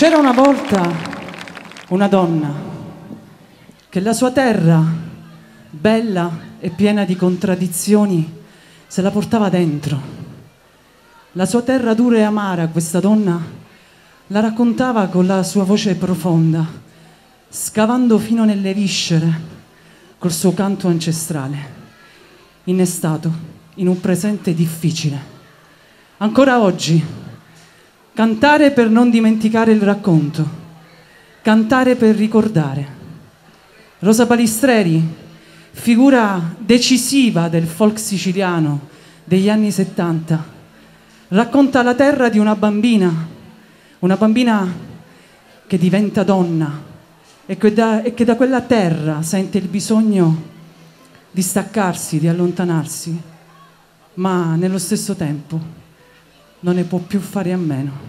C'era una volta una donna che la sua terra, bella e piena di contraddizioni, se la portava dentro. La sua terra dura e amara, questa donna, la raccontava con la sua voce profonda, scavando fino nelle viscere col suo canto ancestrale, innestato in un presente difficile. Ancora oggi Cantare per non dimenticare il racconto, cantare per ricordare. Rosa Palistreri, figura decisiva del folk siciliano degli anni 70, racconta la terra di una bambina, una bambina che diventa donna e che da, e che da quella terra sente il bisogno di staccarsi, di allontanarsi, ma nello stesso tempo non ne può più fare a meno.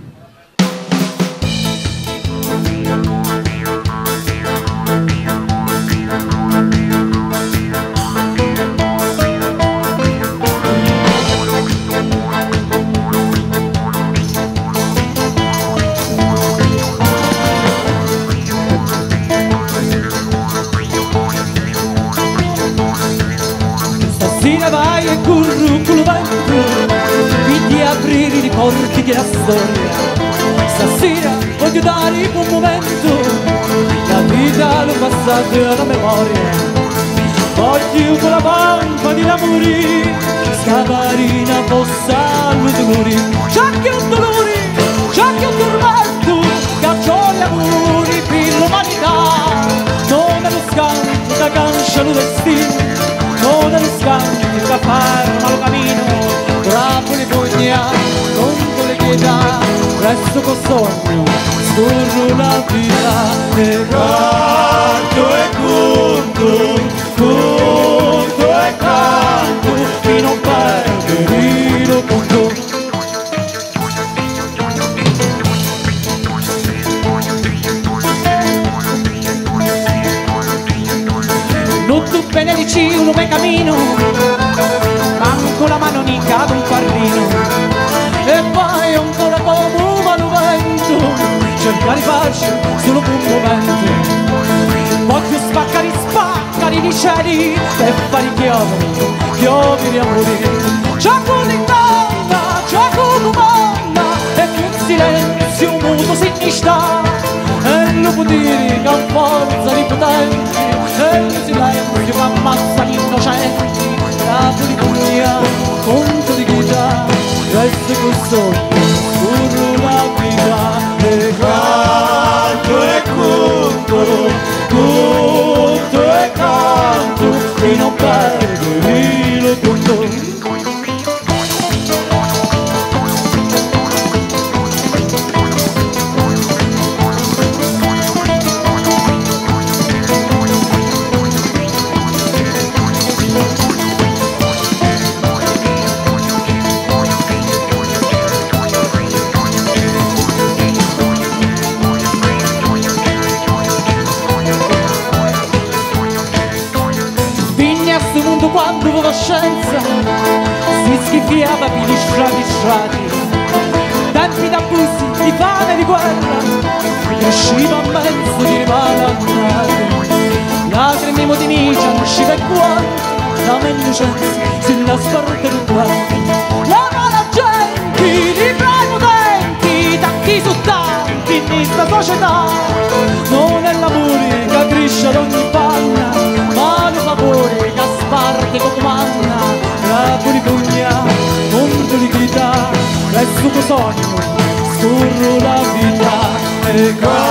Stasera vai vento Vedi aprire i porti della storia Stasera voglio dare un momento La vita l'ho passata alla memoria. Voglio con la pompa di l'amore Scavarina possa al dolore C'è che un dolore, Col sogno, scorro la vita E canto e conto, conto e canto Chi non perde, io conto Non tu benedici un bel cammino Di pace solo un momento Voglio spaccare, spaccare i cieli E fare chiovere, chiovere di amore. Donna, c'è con donna E più in silenzio muto si sta E lo può dire che forza di potenti E il silenzio mondo quando avevo scienza Si schifiava per gli strati strati Tempi d'abusi, di fame e di guerra. Cresciva a mezzo di rivale annate Lacrime non usciva il cuore. La mia innocenza si la scorte rubata La mala gente, i prepotenti Tanti su tanti in questa società vita E